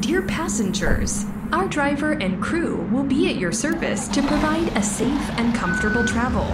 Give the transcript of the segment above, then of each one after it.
Dear passengers, our driver and crew will be at your service to provide a safe and comfortable travel.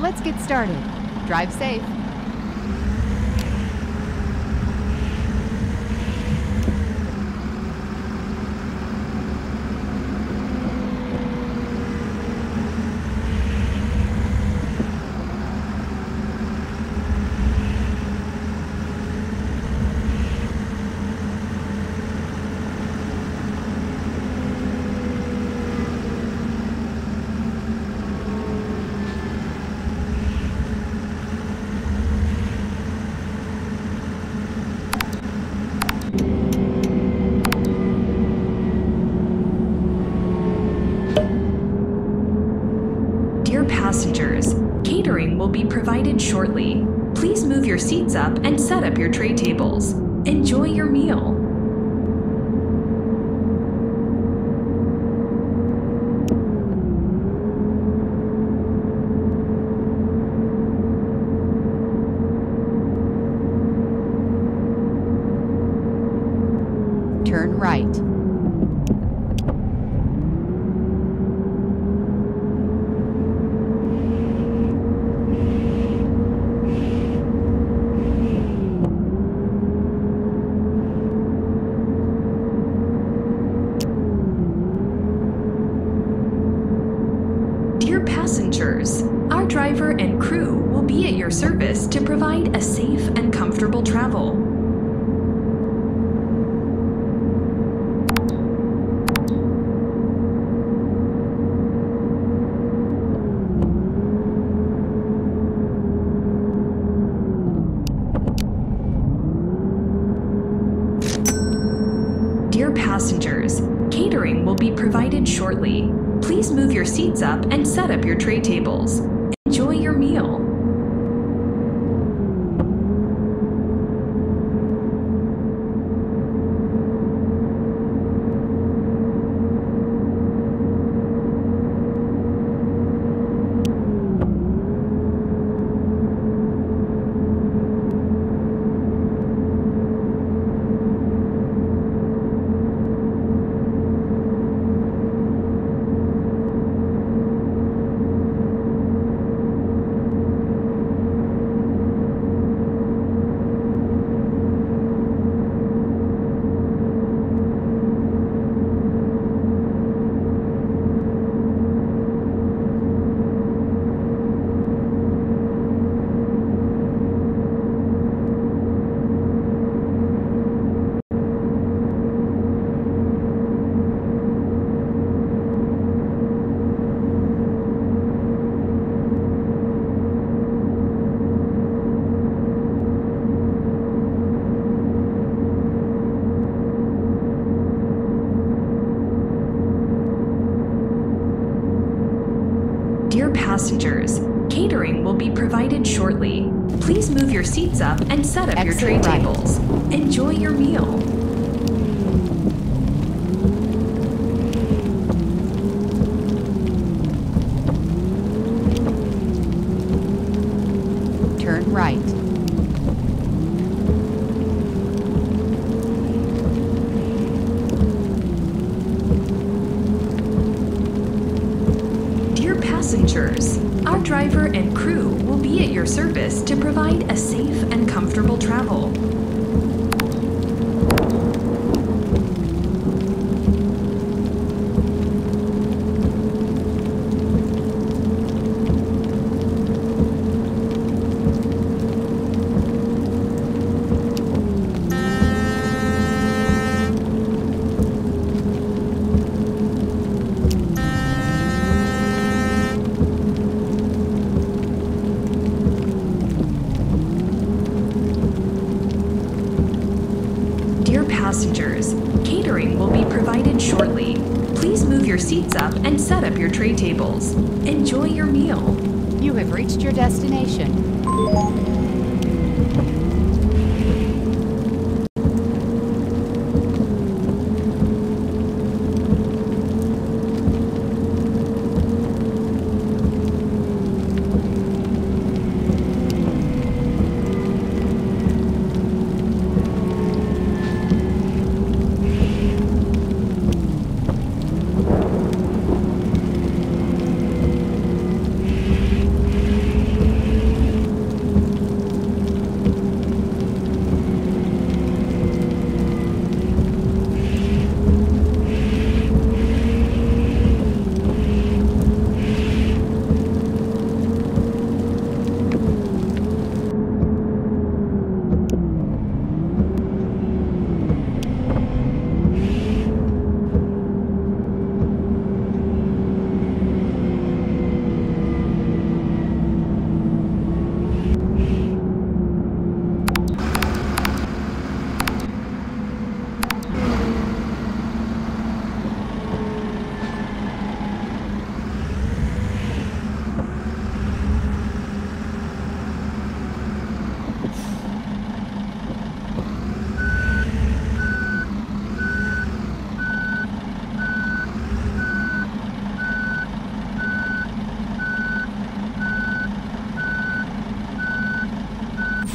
Let's get started. Drive safe. Dear passengers, catering will be provided shortly. Please move your seats up and set up your tray tables. Enjoy your meal. Turn right. Dear our driver and crew will be at your service to provide a safe and comfortable travel. Dear passengers, catering will be provided shortly. Please move your seats up and set up your tray tables. Enjoy your meal. Dear passengers, catering will be provided shortly. Please move your seats up and set up your tray right. tables. Enjoy your meal. Turn right. Dear driver and crew will be at your service to provide a safe and comfortable travel. Passengers, catering will be provided shortly. Please move your seats up and set up your tray tables. Enjoy your meal. You have reached your destination.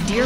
Dear